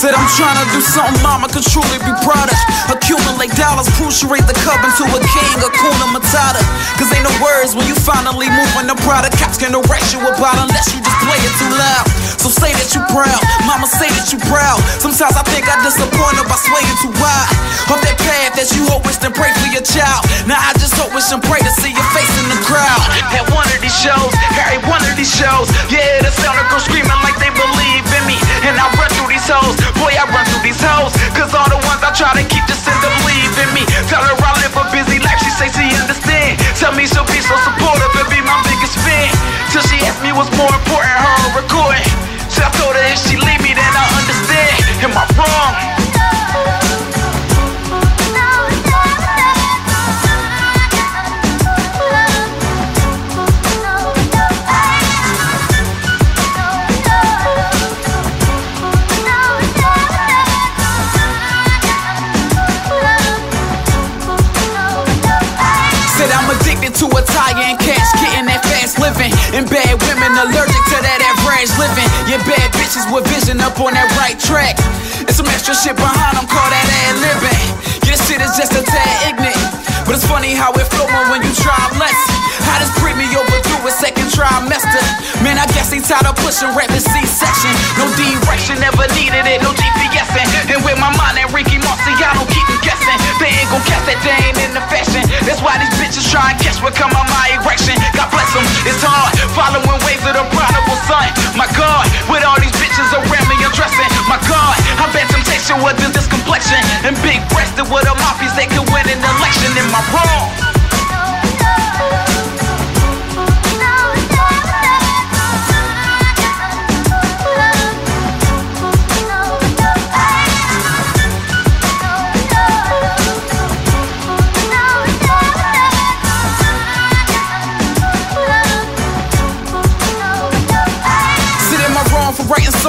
Said I'm trying to do something mama could truly be proud of. Accumulate dollars, cruciate the cub into a king, Hakuna Matata. Cause ain't no words when you finally move on the product. Cops can arrest you about unless you just play it too loud. So say that you proud, mama say that you proud. Sometimes I think I disappoint her by swaying too wide. Up that path that you hope and pray for your child. Now I just hope wish and pray to see your face in the crowd. At one of these shows, every one of these shows, yeah, the sound of girls screaming to Italian cash, getting that fast living. And bad women allergic to that average living. Your bad bitches with vision up on that right track. And some extra shit behind them, call that ad libbing. Your shit is just a tad ignorant. But it's funny how it flowing when you try less. How does bring me overdue a second trimester? Man, I guess he tired of pushing rapid C-section. No direction, never needed it, no GPSing. And with my mind and Ricky don't keep them guessing. They ain't gon' catch that, they ain't in the fashion. That's why these bitches try and catch what come on my And big breasted with a mafias, they could win an election. Am I wrong?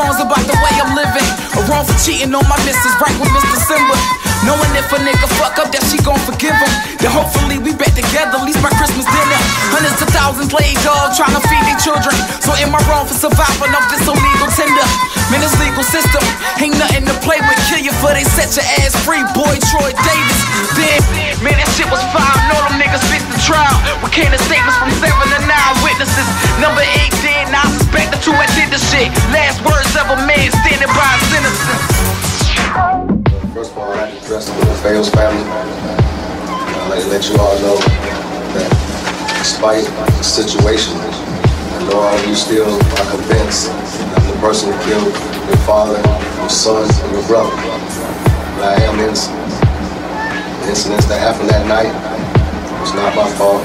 Songs about the way I'm living? Or wrong for cheating on my missus right with Mr. Simba? Knowing if a nigga fuck up that she gon' forgive him. Then hopefully we back together, at least by Christmas dinner. Hundreds of thousands laid dog trying to feed their children. So am I wrong for surviving off this illegal tender? Man, this legal system ain't nothing to play with. Kill you for they set your ass free, boy Troy Davis. Damn, man, that shit was fire. Know them niggas fixed the trial. We came shit. Last words of a man standing by his innocence. First of all, I address the Fails family. I'd like to let you all know that despite the situation, I know all of you still are convinced that the person who killed your father, your son, and your brother. But I am innocent. The incidents that happened that night was not my fault.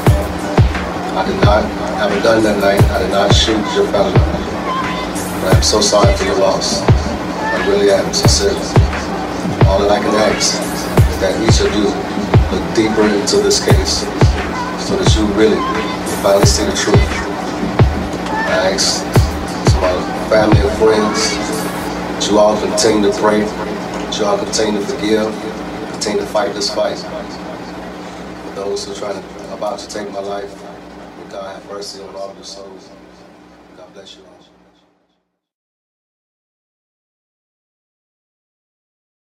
I did not, I haven't done that night, I did not shoot your family. I'm so sorry for your loss. I really am, sincerely. All that I can ask is that each of you look deeper into this case so that you really finally see the truth. I ask to my family and friends that you all continue to pray, that you all continue to forgive, continue to fight this fight. For those who are trying to, about to take my life, may God have mercy on all of your souls. God bless you all.